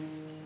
Thank mm -hmm. you.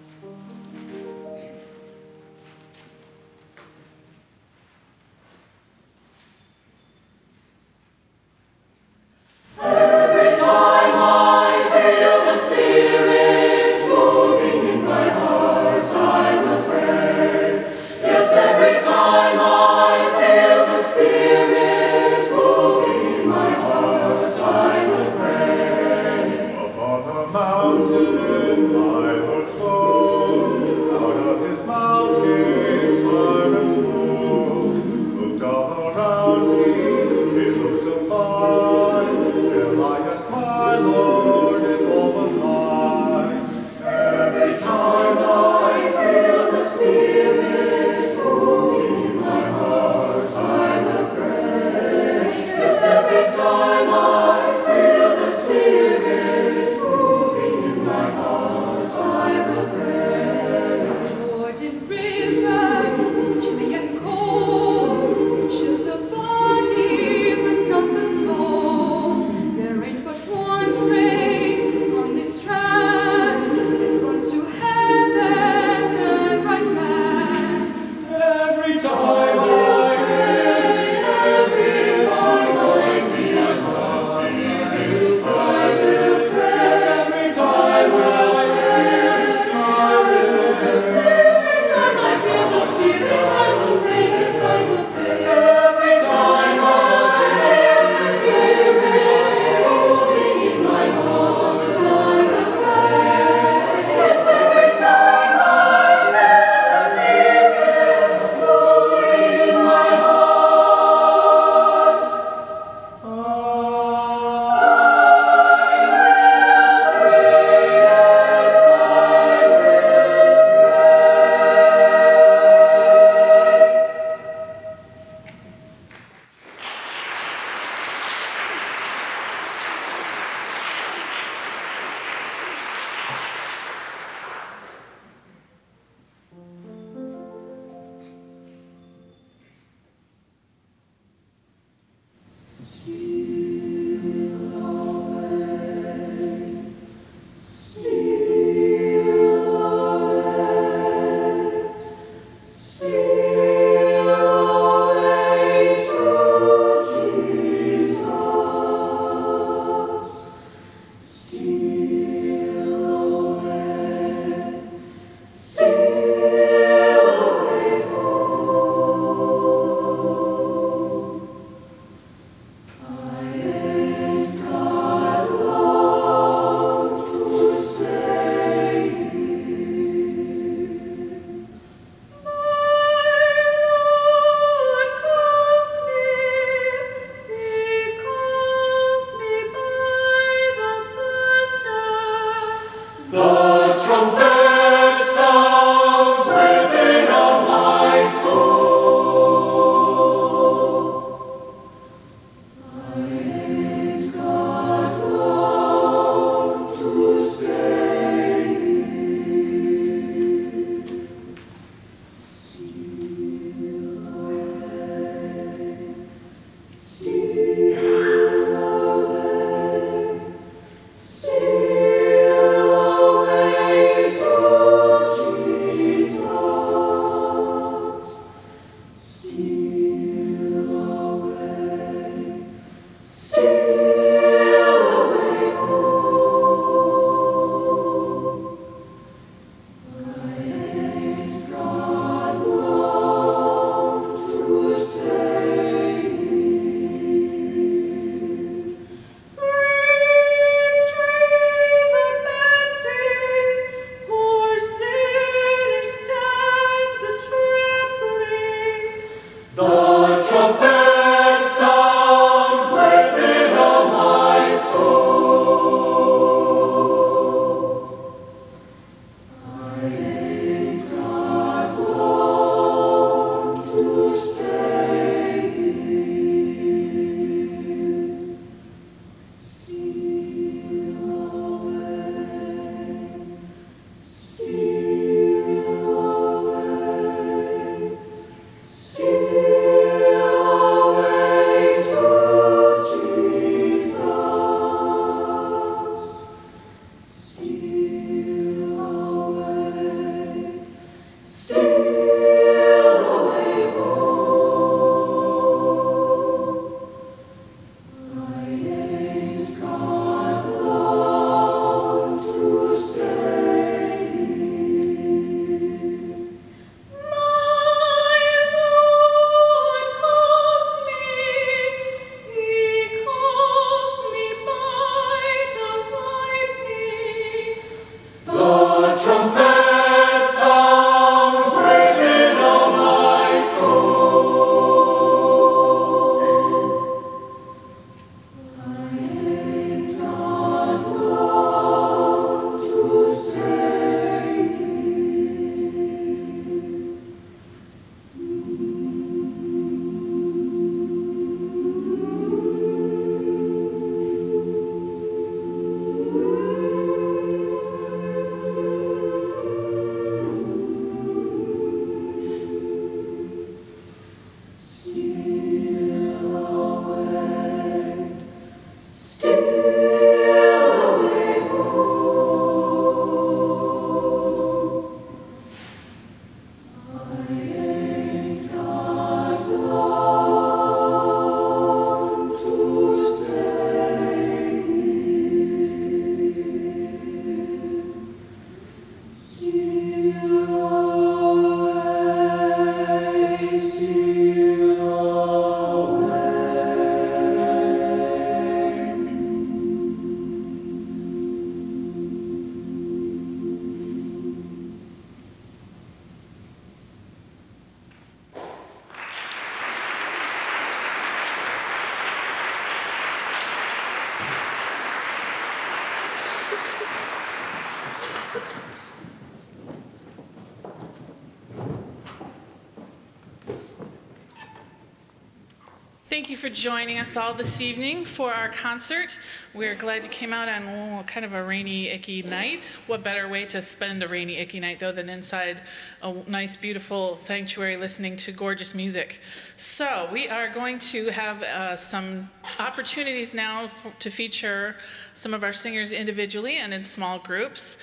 Steal Thank you for joining us all this evening for our concert. We're glad you came out on oh, kind of a rainy, icky night. What better way to spend a rainy, icky night, though, than inside a nice, beautiful sanctuary listening to gorgeous music? So, we are going to have uh, some opportunities now to feature some of our singers individually and in small groups.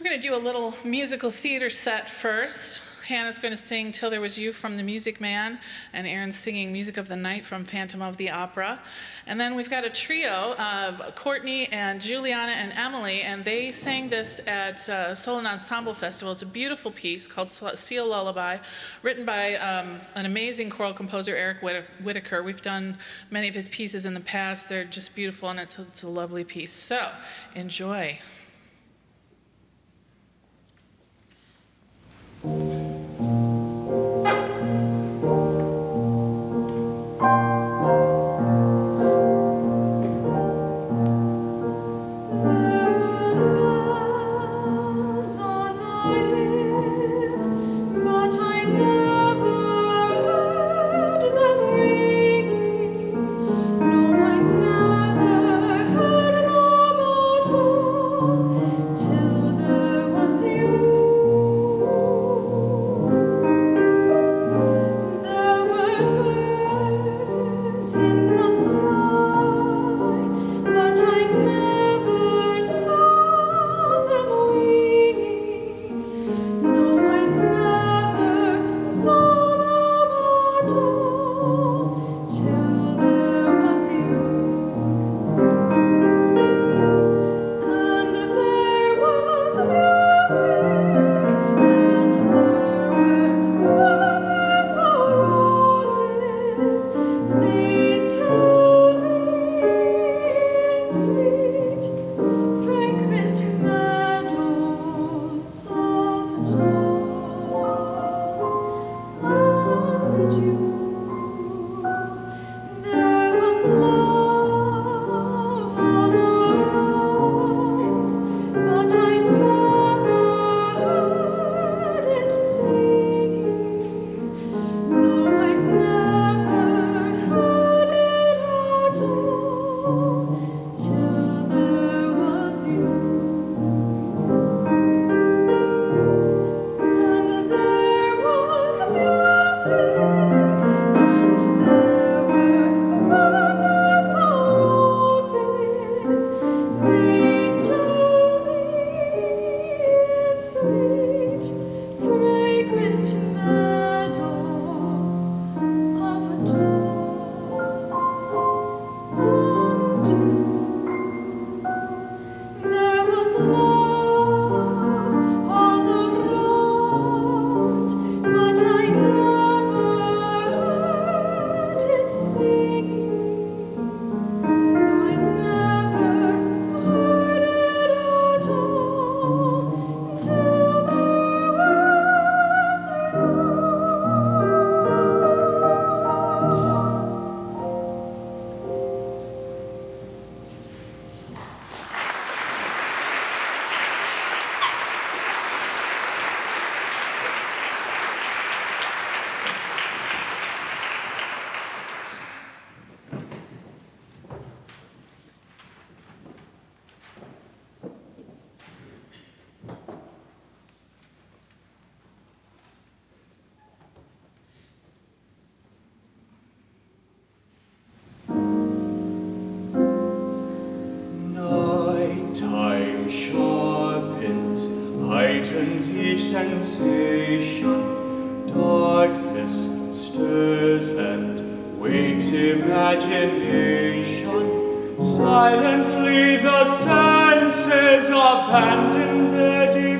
We're going to do a little musical theater set first. Hannah's going to sing Till There Was You from The Music Man, and Aaron's singing Music of the Night from Phantom of the Opera. And then we've got a trio of Courtney and Juliana and Emily, and they sang this at uh, Solo and Ensemble Festival. It's a beautiful piece called Seal Lullaby, written by um, an amazing choral composer, Eric Whitacre. We've done many of his pieces in the past. They're just beautiful, and it's a, it's a lovely piece. So, enjoy. Turn your face away from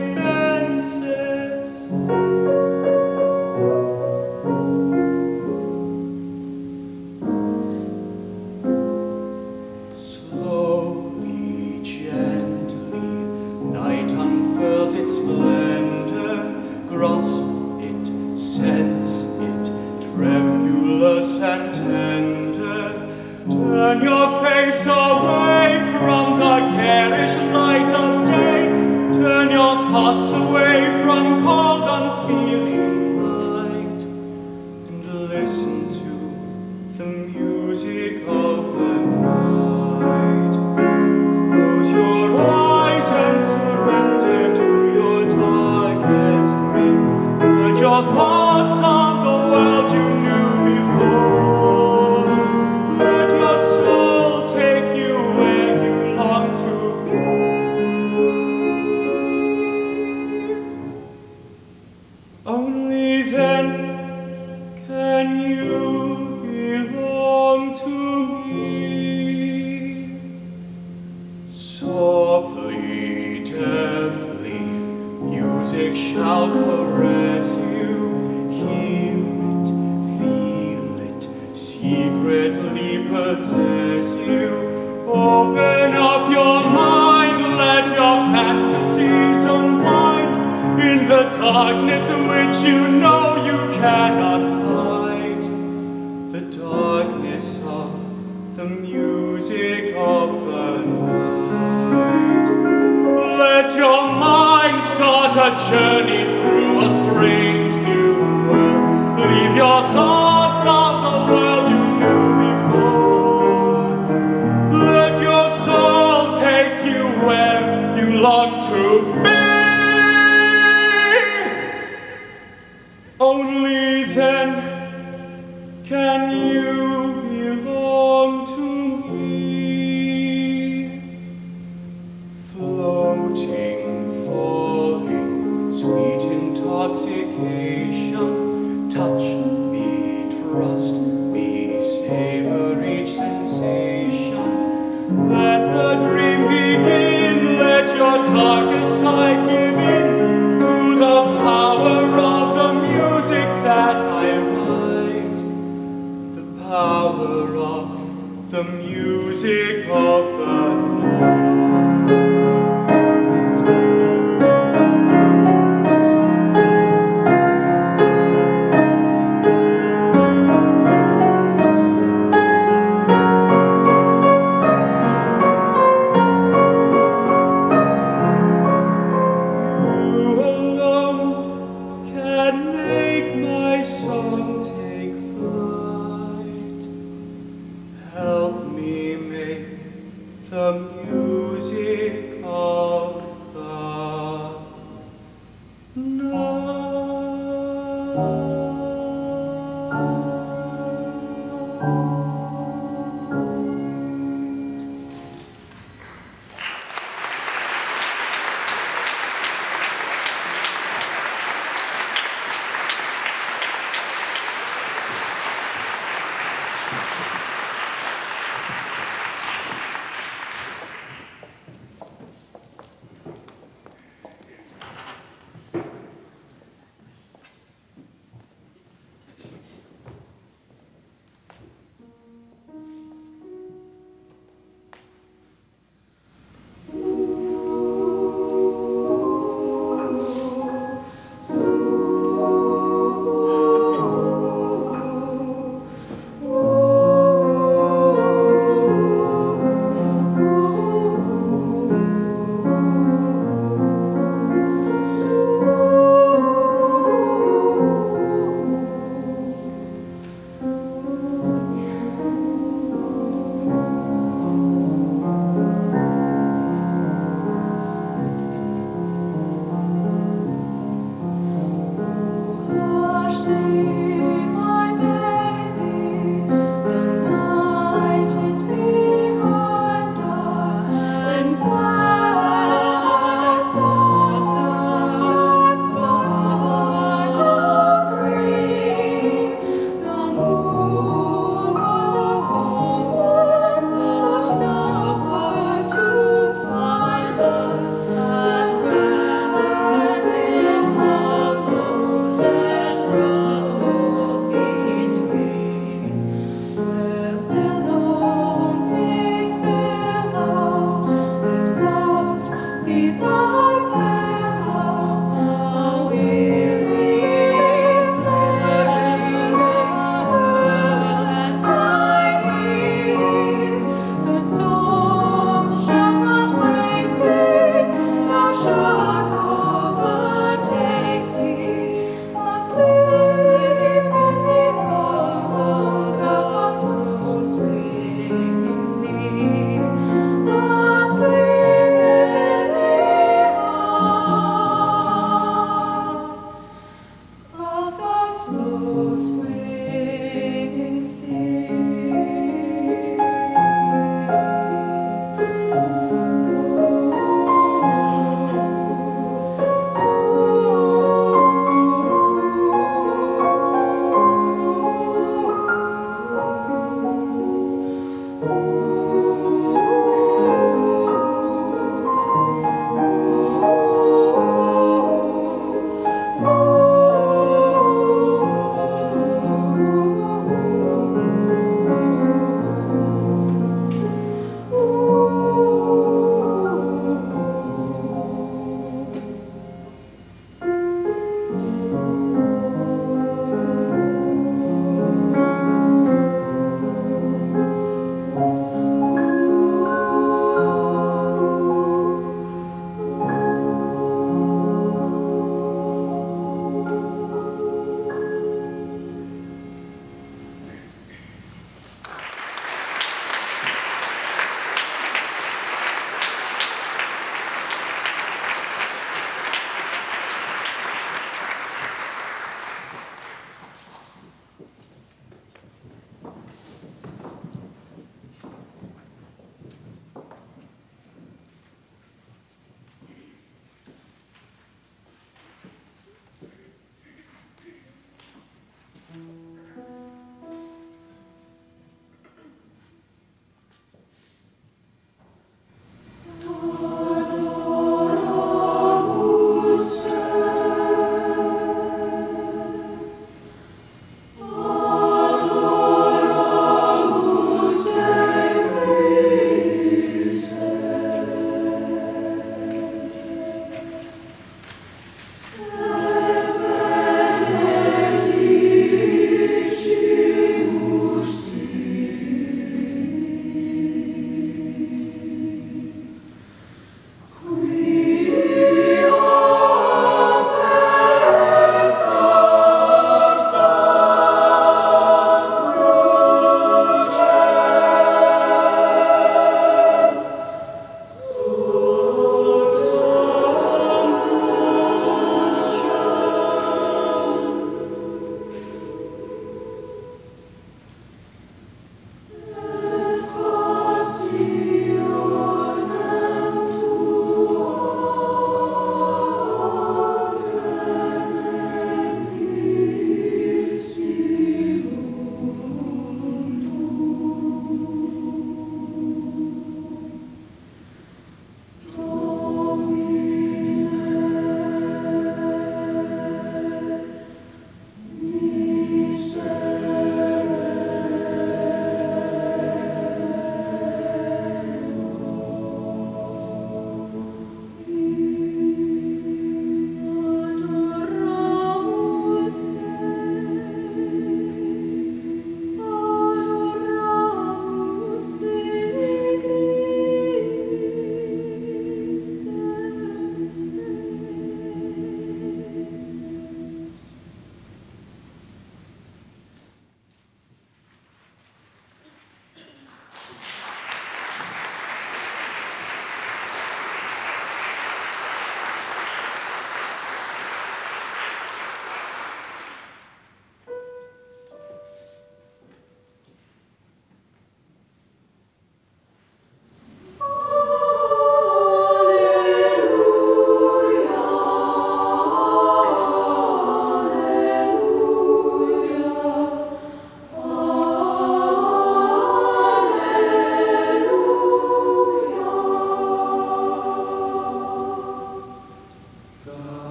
through a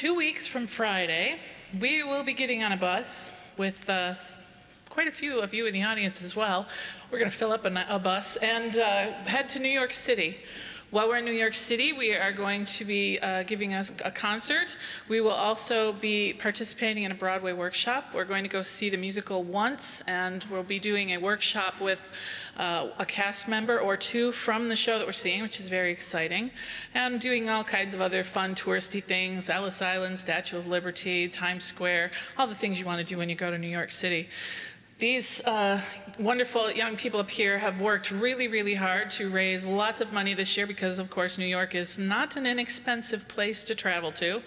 two weeks from Friday, we will be getting on a bus with uh, quite a few of you in the audience as well. We're going to fill up a, a bus and uh, head to New York City. While we're in New York City, we are going to be uh, giving us a concert. We will also be participating in a Broadway workshop. We're going to go see the musical once, and we'll be doing a workshop with uh, a cast member or two from the show that we're seeing, which is very exciting, and doing all kinds of other fun touristy things Ellis Island, Statue of Liberty, Times Square, all the things you want to do when you go to New York City. These uh, wonderful young people up here have worked really, really hard to raise lots of money this year because, of course, New York is not an inexpensive place to travel to.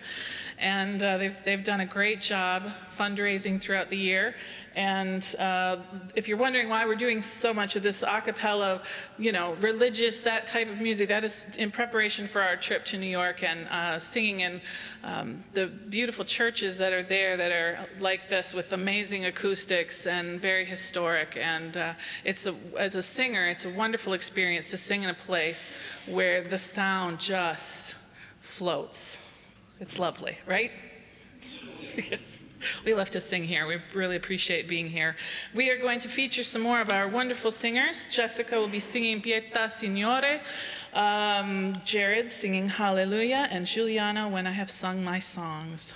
And uh, they've, they've done a great job fundraising throughout the year. And uh, if you're wondering why we're doing so much of this a cappella, you know, religious, that type of music, that is in preparation for our trip to New York and uh, singing in um, the beautiful churches that are there that are like this with amazing acoustics and very historic. And uh, it's a, as a singer, it's a wonderful experience to sing in a place where the sound just floats. It's lovely, right? yes. We love to sing here. We really appreciate being here. We are going to feature some more of our wonderful singers. Jessica will be singing Pietà Signore, um, Jared singing Hallelujah, and Juliana when I have sung my songs.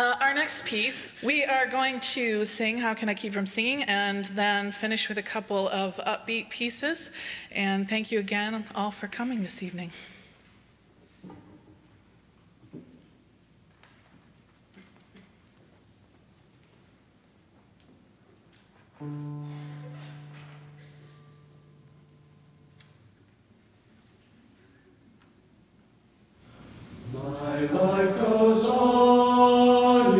Uh, our next piece, we are going to sing How Can I Keep From Singing and then finish with a couple of upbeat pieces. And thank you again all for coming this evening. Mm. My life goes on.